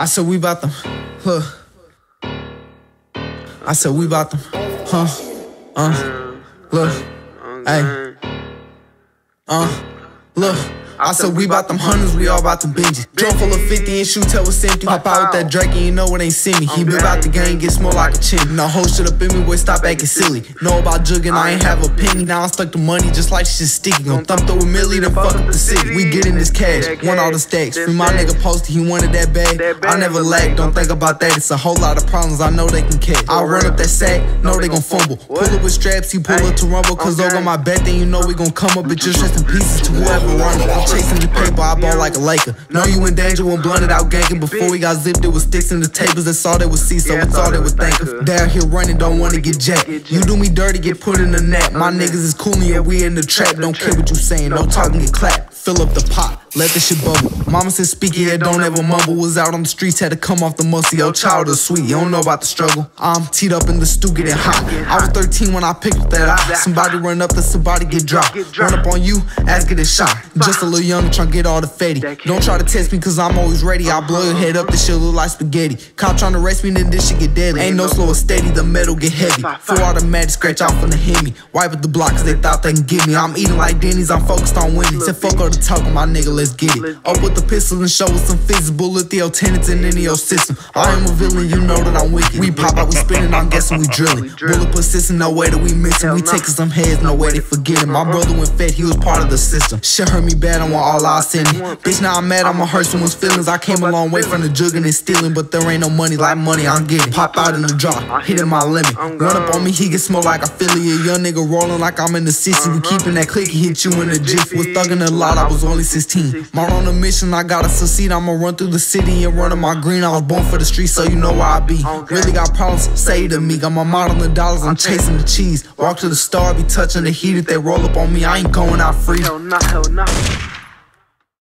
I said we bout them. Huh. I said we bout them. Huh. Uh. Look. Hey. Uh. Look. I said we bout them hundreds, we all bout them Benjis. Drum full of 50 and shoot tell it's empty. Pop out with that Drake and you know it ain't me. He been about the game, get small like a chin. Now whole shit up in me, boy, stop acting silly. Know about jugging, I ain't have a penny. Now I'm stuck the money just like shit sticky. Gon' thump through a milli, then fuck up the city. We getting this cash, want all the stacks. Free my nigga posted, he wanted that bag. I never lag, don't think about that. It's a whole lot of problems, I know they can catch. I run up that sack, know they gon' fumble. Pull up with straps, he pull up to rumble. Cause over my bet, then you know we gon' come up. It just rest in pieces to whoever run it. Chasing the paper. I ball like a Laker. Know you in danger when blunted out ganking. Before we got zipped, it was sticks in the tables. That's all they would see, so it's all they would think of. Down here running, don't wanna get jacked. You do me dirty, get put in the net. My niggas is cooling, yeah, we in the trap. Don't care what you saying, no talking, get clapped. Fill up the pot, let the shit bubble. Mama said, speak yeah, don't ever mumble. Was out on the streets, had to come off the muscle. Yo, child is sweet, you don't know about the struggle. I'm teed up in the stew, getting hot. I was 13 when I picked up that eye. Somebody run up, then somebody get dropped. Run up on you, ass get a shot. Just a little young, tryna get all the fatty. Don't try to test me, cause I'm always ready. I blow your head up, this shit look like spaghetti. Cop tryna arrest me, then this shit get deadly. Ain't no slow or steady, the metal get heavy. Full automatic, scratch off from the hemi. Wipe at the block, cause they thought they can get me. I'm eating like Denny's, I'm focused on winning. Said fuck all the talking, my nigga, let's get it. Up with the pistol and show us some physics. Bullet the tenants in any old system. I am a villain, you know that I'm wicked. We pop out, we spinning, I'm guessing we drilling. Bullet persistent, no way that we missing. We taking some heads, no way they forgetting. My brother went fed, he was part of the system. Shit hurt me bad, I want all I send it. Bitch, now I'm mad, I'ma hurt someone's feelings. I came a long way from the jugging and stealing, but there ain't no money like money I'm getting. Pop out in the drop, hitting my limit. Run up on me, he get smoked like a Philly. A young nigga rolling like I'm in the city. We keeping that click, hit you in the jiff. Was thugging a lot, I was only 16. My on a mission, I gotta succeed. I'ma run through the city and run on my green. I was born for the streets, so you know where I be. Really got problems, say to me. Got my mind on the dollars, I'm chasing the cheese. Walk to the star, be touching the heat. If they roll up on me, I ain't going out free. Hell no, hell no.